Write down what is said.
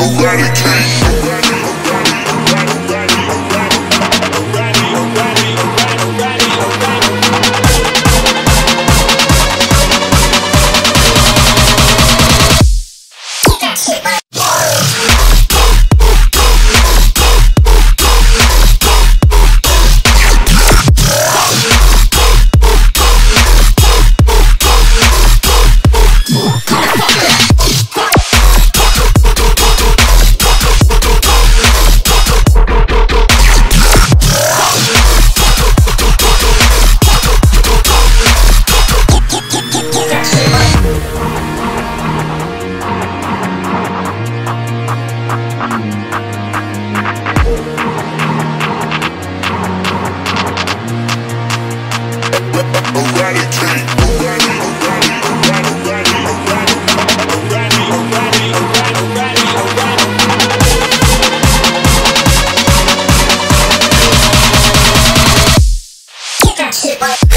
erratic. shit, but